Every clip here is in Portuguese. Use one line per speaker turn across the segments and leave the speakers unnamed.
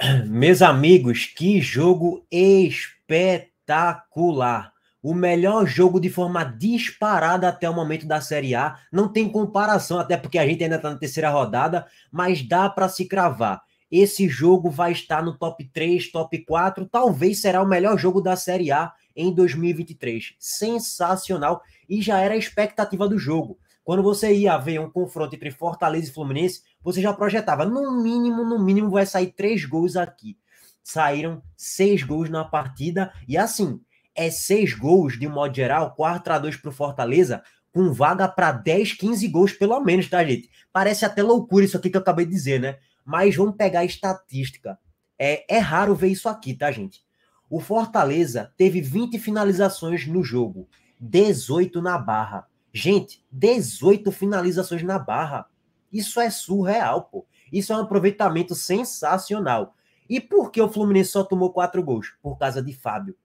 Meus amigos, que jogo espetacular! O melhor jogo de forma disparada até o momento da Série A. Não tem comparação, até porque a gente ainda está na terceira rodada, mas dá para se cravar. Esse jogo vai estar no top 3, top 4, talvez será o melhor jogo da Série A em 2023. Sensacional e já era a expectativa do jogo. Quando você ia ver um confronto entre Fortaleza e Fluminense, você já projetava, no mínimo, no mínimo vai sair três gols aqui. Saíram seis gols na partida e assim, é seis gols de um modo geral, 4 a 2 para o Fortaleza, com vaga para 10, 15 gols pelo menos, tá, gente? Parece até loucura isso aqui que eu acabei de dizer, né? Mas vamos pegar a estatística. É, é raro ver isso aqui, tá, gente? O Fortaleza teve 20 finalizações no jogo, 18 na barra. Gente, 18 finalizações na barra. Isso é surreal, pô. Isso é um aproveitamento sensacional. E por que o Fluminense só tomou quatro gols? Por causa de Fábio.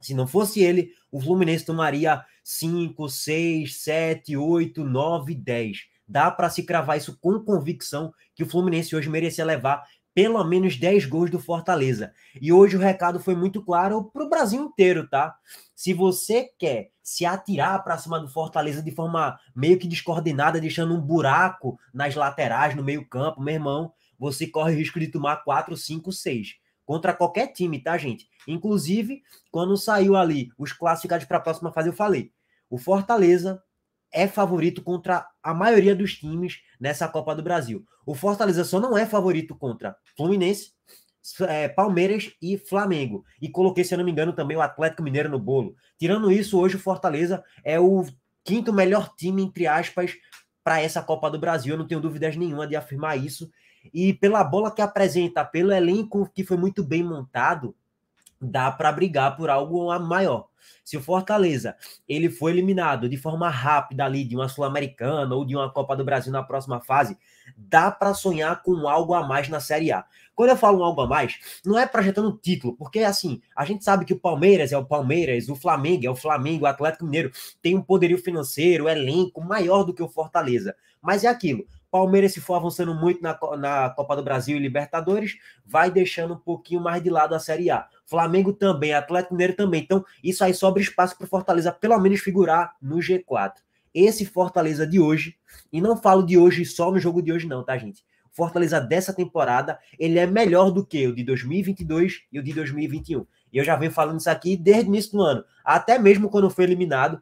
Se não fosse ele, o Fluminense tomaria 5, 6, 7, 8, 9, 10. Dá para se cravar isso com convicção que o Fluminense hoje merecia levar pelo menos 10 gols do Fortaleza. E hoje o recado foi muito claro para o Brasil inteiro, tá? Se você quer se atirar para cima do Fortaleza de forma meio que descoordenada, deixando um buraco nas laterais, no meio-campo, meu irmão, você corre risco de tomar 4, 5, 6 contra qualquer time, tá, gente? Inclusive, quando saiu ali os classificados para a próxima fase, eu falei: o Fortaleza é favorito contra a maioria dos times nessa Copa do Brasil. O Fortaleza só não é favorito contra Fluminense, é, Palmeiras e Flamengo. E coloquei, se eu não me engano, também o Atlético Mineiro no bolo. Tirando isso, hoje o Fortaleza é o quinto melhor time, entre aspas, para essa Copa do Brasil. Eu não tenho dúvidas nenhuma de afirmar isso. E pela bola que apresenta, pelo elenco que foi muito bem montado, dá para brigar por algo maior. Se o Fortaleza ele foi eliminado de forma rápida ali de uma Sul-Americana ou de uma Copa do Brasil na próxima fase, dá para sonhar com algo a mais na Série A. Quando eu falo um algo a mais, não é projetando título, porque assim, a gente sabe que o Palmeiras é o Palmeiras, o Flamengo é o Flamengo, o Atlético Mineiro tem um poderio financeiro, elenco maior do que o Fortaleza. Mas é aquilo, Palmeiras, se for avançando muito na, na Copa do Brasil e Libertadores, vai deixando um pouquinho mais de lado a Série A. Flamengo também, Atlético Mineiro também. Então, isso aí sobra espaço para o Fortaleza pelo menos figurar no G4. Esse Fortaleza de hoje, e não falo de hoje só no jogo de hoje, não, tá, gente? O Fortaleza dessa temporada, ele é melhor do que o de 2022 e o de 2021. E eu já venho falando isso aqui desde o início do ano, até mesmo quando foi eliminado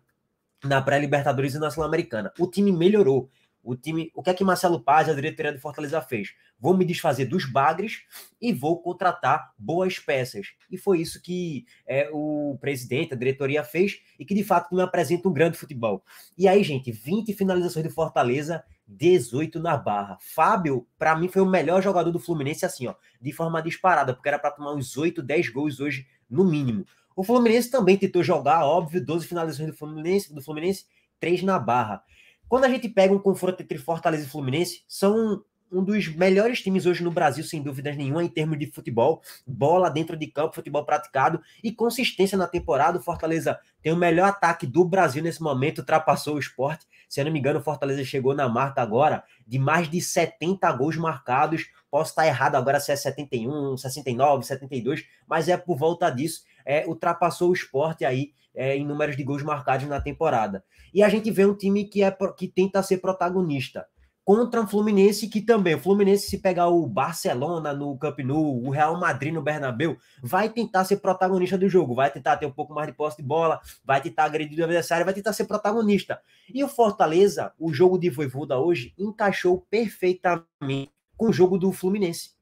na pré-Libertadores e na Sul-Americana. O time melhorou. O time, o que é que Marcelo Paz, a diretoria do Fortaleza fez? Vou me desfazer dos bagres e vou contratar boas peças. E foi isso que é, o presidente, a diretoria fez e que de fato me apresenta um grande futebol. E aí, gente, 20 finalizações do Fortaleza, 18 na barra. Fábio, para mim, foi o melhor jogador do Fluminense, assim, ó, de forma disparada, porque era para tomar uns 8, 10 gols hoje, no mínimo. O Fluminense também tentou jogar, óbvio, 12 finalizações do Fluminense, do Fluminense 3 na barra. Quando a gente pega um confronto entre Fortaleza e Fluminense, são um dos melhores times hoje no Brasil, sem dúvidas nenhuma, em termos de futebol, bola dentro de campo, futebol praticado e consistência na temporada. O Fortaleza tem o melhor ataque do Brasil nesse momento, ultrapassou o esporte. Se eu não me engano, o Fortaleza chegou na marca agora de mais de 70 gols marcados. Posso estar errado agora se é 71, 69, 72, mas é por volta disso. É, ultrapassou o esporte aí é, em números de gols marcados na temporada. E a gente vê um time que, é, que tenta ser protagonista contra o Fluminense, que também, o Fluminense, se pegar o Barcelona no Camp Nou, o Real Madrid no Bernabéu, vai tentar ser protagonista do jogo, vai tentar ter um pouco mais de posse de bola, vai tentar agredir o adversário, vai tentar ser protagonista. E o Fortaleza, o jogo de Voivoda hoje, encaixou perfeitamente com o jogo do Fluminense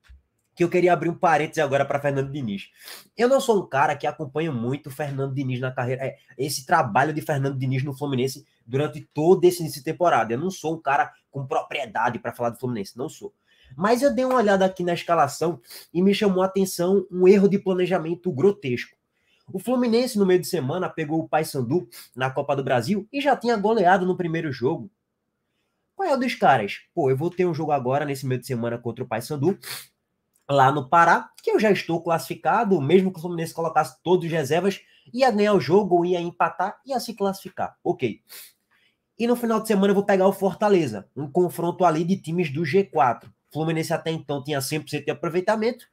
que eu queria abrir um parênteses agora para Fernando Diniz. Eu não sou um cara que acompanha muito o Fernando Diniz na carreira, é, esse trabalho de Fernando Diniz no Fluminense durante todo esse início de temporada. Eu não sou um cara com propriedade para falar do Fluminense, não sou. Mas eu dei uma olhada aqui na escalação e me chamou a atenção um erro de planejamento grotesco. O Fluminense, no meio de semana, pegou o Paysandu na Copa do Brasil e já tinha goleado no primeiro jogo. Qual é o dos caras? Pô, eu vou ter um jogo agora nesse meio de semana contra o Paysandu lá no Pará, que eu já estou classificado, mesmo que o Fluminense colocasse todos os reservas, ia ganhar o jogo, ia empatar, ia se classificar. Ok. E no final de semana eu vou pegar o Fortaleza, um confronto ali de times do G4. Fluminense até então tinha 100% de aproveitamento.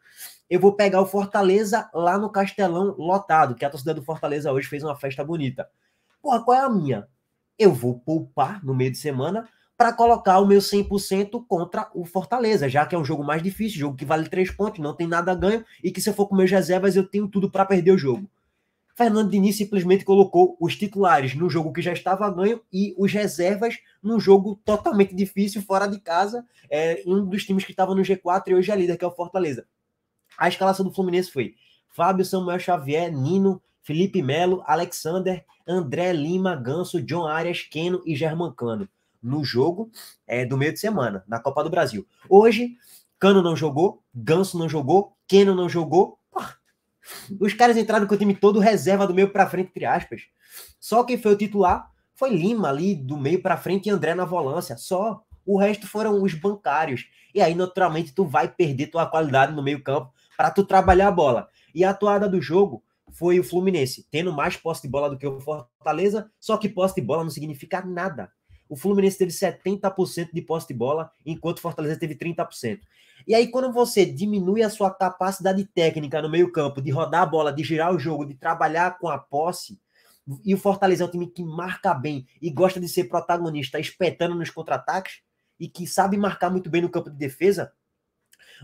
Eu vou pegar o Fortaleza lá no Castelão lotado, que a torcida do Fortaleza hoje fez uma festa bonita. Porra, qual é a minha? Eu vou poupar no meio de semana para colocar o meu 100% contra o Fortaleza, já que é um jogo mais difícil, jogo que vale três pontos, não tem nada a ganho, e que se eu for com meus reservas eu tenho tudo para perder o jogo. Fernando Diniz simplesmente colocou os titulares no jogo que já estava ganho e os reservas num jogo totalmente difícil, fora de casa, é, um dos times que estava no G4 e hoje é líder, que é o Fortaleza. A escalação do Fluminense foi Fábio Samuel Xavier, Nino, Felipe Melo, Alexander, André Lima, Ganso, John Arias, Keno e Germancano no jogo é, do meio de semana, na Copa do Brasil. Hoje, Cano não jogou, Ganso não jogou, Keno não jogou. Os caras entraram com o time todo reserva do meio para frente, entre aspas. Só quem foi o titular foi Lima ali do meio para frente e André na volância. Só. O resto foram os bancários. E aí, naturalmente, tu vai perder tua qualidade no meio-campo para tu trabalhar a bola. E a atuada do jogo foi o Fluminense, tendo mais posse de bola do que o Fortaleza, só que posse de bola não significa nada. O Fluminense teve 70% de posse de bola, enquanto o Fortaleza teve 30%. E aí, quando você diminui a sua capacidade técnica no meio-campo, de rodar a bola, de girar o jogo, de trabalhar com a posse, e o Fortaleza é um time que marca bem e gosta de ser protagonista, espetando nos contra-ataques, e que sabe marcar muito bem no campo de defesa,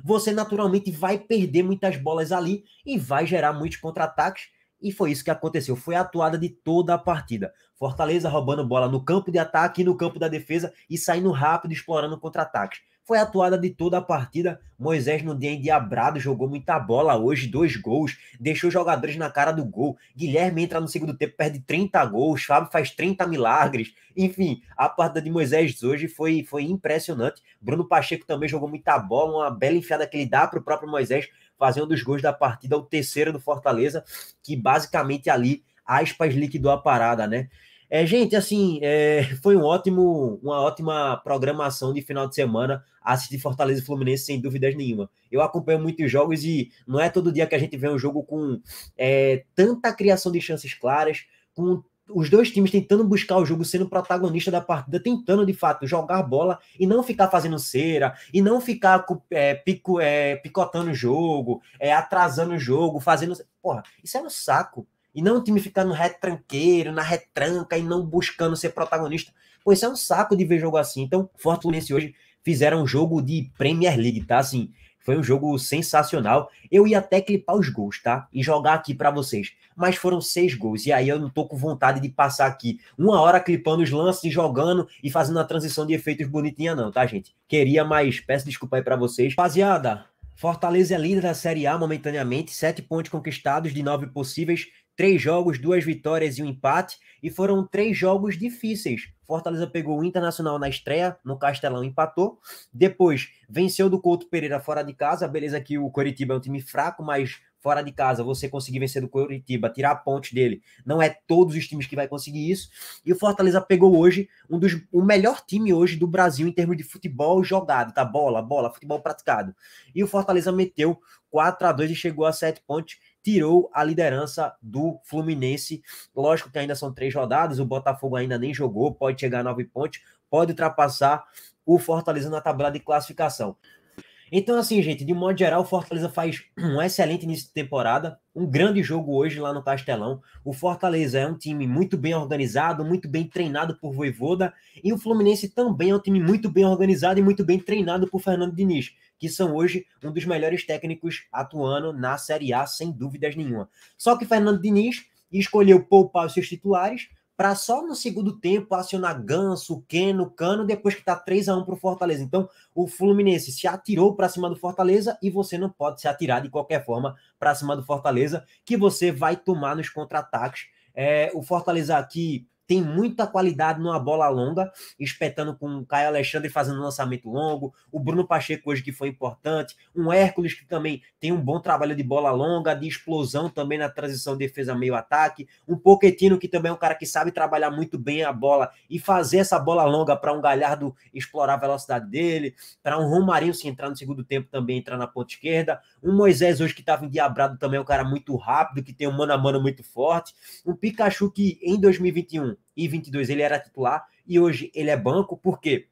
você naturalmente vai perder muitas bolas ali e vai gerar muitos contra-ataques e foi isso que aconteceu. Foi a atuada de toda a partida. Fortaleza roubando bola no campo de ataque e no campo da defesa e saindo rápido, explorando contra-ataques. Foi a atuada de toda a partida. Moisés no dia endiabrado, jogou muita bola hoje, dois gols, deixou jogadores na cara do gol. Guilherme entra no segundo tempo, perde 30 gols, Fábio faz 30 milagres. Enfim, a partida de Moisés hoje foi, foi impressionante. Bruno Pacheco também jogou muita bola, uma bela enfiada que ele dá para o próprio Moisés fazer um dos gols da partida, o terceiro do Fortaleza, que basicamente ali aspas liquidou a parada, né? É, gente, assim, é, foi um ótimo, uma ótima programação de final de semana assistir Fortaleza e Fluminense, sem dúvidas nenhuma. Eu acompanho muitos jogos e não é todo dia que a gente vê um jogo com é, tanta criação de chances claras, com os dois times tentando buscar o jogo, sendo protagonista da partida, tentando de fato jogar bola e não ficar fazendo cera, e não ficar é, pico, é, picotando o jogo, é, atrasando o jogo, fazendo. Porra, isso é um saco. E não o time ficar no retranqueiro, na retranca e não buscando ser protagonista. Pô, isso é um saco de ver jogo assim. Então, Fortaleza hoje fizeram um jogo de Premier League, tá? Assim, foi um jogo sensacional. Eu ia até clipar os gols, tá? E jogar aqui para vocês. Mas foram seis gols. E aí eu não tô com vontade de passar aqui uma hora clipando os lances, jogando e fazendo a transição de efeitos bonitinha, não, tá, gente? Queria, mas peço desculpa aí para vocês. Rapaziada, Fortaleza é líder da Série A momentaneamente, sete pontos conquistados de nove possíveis três jogos, duas vitórias e um empate, e foram três jogos difíceis. Fortaleza pegou o Internacional na estreia, no Castelão empatou, depois venceu do Couto Pereira fora de casa, beleza que o Coritiba é um time fraco, mas fora de casa você conseguir vencer do Coritiba, tirar pontos dele, não é todos os times que vai conseguir isso, e o Fortaleza pegou hoje um dos, o melhor time hoje do Brasil em termos de futebol jogado, tá? Bola, bola, futebol praticado. E o Fortaleza meteu 4 a 2 e chegou a 7 pontos, tirou a liderança do Fluminense. Lógico que ainda são três rodadas, o Botafogo ainda nem jogou, pode chegar a nove pontos, pode ultrapassar o Fortaleza na tabela de classificação. Então, assim, gente, de modo geral, o Fortaleza faz um excelente início de temporada, um grande jogo hoje lá no Castelão. O Fortaleza é um time muito bem organizado, muito bem treinado por Voivoda, e o Fluminense também é um time muito bem organizado e muito bem treinado por Fernando Diniz que são hoje um dos melhores técnicos atuando na Série A, sem dúvidas nenhuma. Só que Fernando Diniz escolheu poupar os seus titulares para só no segundo tempo acionar Ganso, Keno, Cano, depois que está 3 a 1 para o Fortaleza. Então, o Fluminense se atirou para cima do Fortaleza e você não pode se atirar de qualquer forma para cima do Fortaleza, que você vai tomar nos contra-ataques. É, o Fortaleza aqui tem muita qualidade numa bola longa, espetando com o Caio Alexandre fazendo lançamento longo, o Bruno Pacheco hoje que foi importante, um Hércules que também tem um bom trabalho de bola longa, de explosão também na transição defesa meio ataque, um Poquetino que também é um cara que sabe trabalhar muito bem a bola e fazer essa bola longa para um Galhardo explorar a velocidade dele, para um Romarinho se entrar no segundo tempo também entrar na ponta esquerda, um Moisés hoje que estava endiabrado também é um cara muito rápido, que tem um mano a mano muito forte, um Pikachu que em 2021 e 22 ele era titular e hoje ele é banco, porque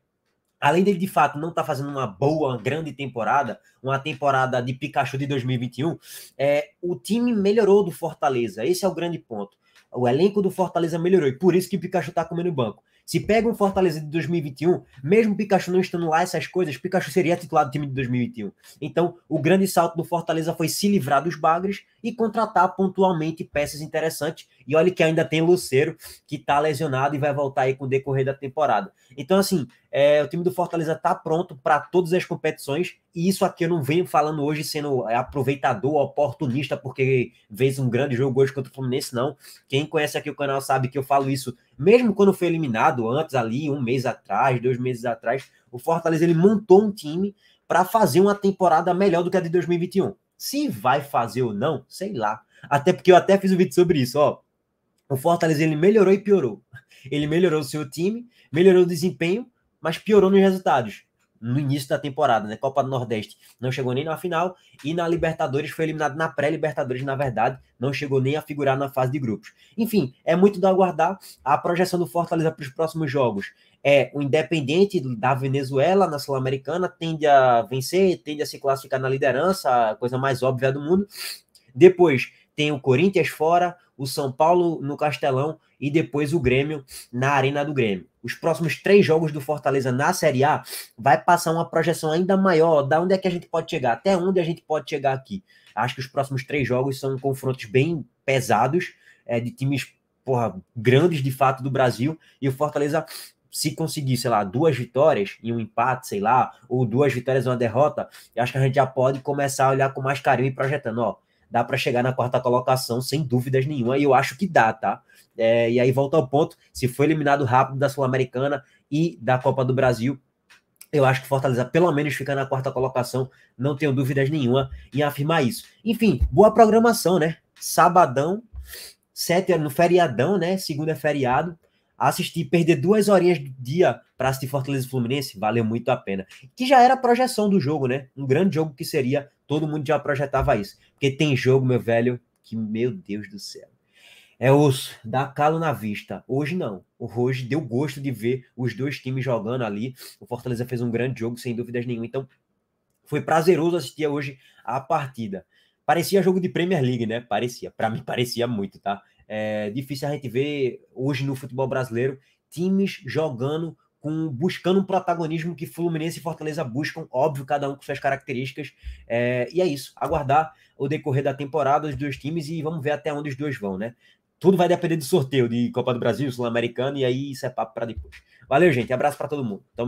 além dele de fato não estar tá fazendo uma boa, uma grande temporada, uma temporada de Pikachu de 2021, é, o time melhorou do Fortaleza. Esse é o grande ponto. O elenco do Fortaleza melhorou e por isso que o Pikachu está comendo banco. Se pega um Fortaleza de 2021, mesmo Pikachu não estando lá, essas coisas, Pikachu seria titular do time de 2021. Então, o grande salto do Fortaleza foi se livrar dos bagres e contratar pontualmente peças interessantes. E olha que ainda tem Luceiro, que está lesionado e vai voltar aí com o decorrer da temporada. Então, assim, é, o time do Fortaleza está pronto para todas as competições. E isso aqui eu não venho falando hoje sendo aproveitador, oportunista, porque fez um grande jogo hoje contra o Fluminense, não. Quem conhece aqui o canal sabe que eu falo isso mesmo quando foi eliminado, antes ali, um mês atrás, dois meses atrás. O Fortaleza ele montou um time para fazer uma temporada melhor do que a de 2021. Se vai fazer ou não, sei lá. Até porque eu até fiz um vídeo sobre isso, ó. O Fortaleza ele melhorou e piorou. Ele melhorou o seu time, melhorou o desempenho, mas piorou nos resultados no início da temporada, né? Copa do Nordeste não chegou nem na final e na Libertadores foi eliminado na pré-Libertadores, na verdade, não chegou nem a figurar na fase de grupos. Enfim, é muito do aguardar. A projeção do Fortaleza para os próximos jogos é o Independente da Venezuela na Sul-Americana, tende a vencer, tende a se classificar na liderança, a coisa mais óbvia do mundo. Depois tem o Corinthians fora, o São Paulo no Castelão e depois o Grêmio na Arena do Grêmio. Os próximos três jogos do Fortaleza na Série A vai passar uma projeção ainda maior da onde é que a gente pode chegar, até onde a gente pode chegar aqui. Acho que os próximos três jogos são confrontos bem pesados, é, de times porra, grandes de fato do Brasil, e o Fortaleza se conseguir, sei lá, duas vitórias e um empate, sei lá, ou duas vitórias e uma derrota, eu acho que a gente já pode começar a olhar com mais carinho e projetando, ó, dá para chegar na quarta colocação sem dúvidas nenhuma, e eu acho que dá, tá? É, e aí volta ao ponto: se foi eliminado rápido da Sul-Americana e da Copa do Brasil, eu acho que Fortaleza pelo menos fica na quarta colocação, não tenho dúvidas nenhuma em afirmar isso. Enfim, boa programação, né? Sabadão, sete no feriadão, né? Segunda é feriado. Assistir, perder duas horinhas do dia para assistir Fortaleza e Fluminense, valeu muito a pena. Que já era a projeção do jogo, né? Um grande jogo que seria, todo mundo já projetava isso. Porque tem jogo, meu velho, que, meu Deus do céu. É osso, dá calo na vista. Hoje não. Hoje deu gosto de ver os dois times jogando ali. O Fortaleza fez um grande jogo, sem dúvidas nenhuma. Então, foi prazeroso assistir hoje a partida. Parecia jogo de Premier League, né? Parecia. Para mim, parecia muito, tá? É difícil a gente ver hoje no futebol brasileiro times jogando com buscando um protagonismo que Fluminense e Fortaleza buscam, óbvio, cada um com suas características. É, e é isso, aguardar o decorrer da temporada os dois times e vamos ver até onde os dois vão, né? Tudo vai depender do sorteio de Copa do Brasil, Sul-Americano, e aí isso é papo para depois. Valeu, gente. Abraço para todo mundo. Tamo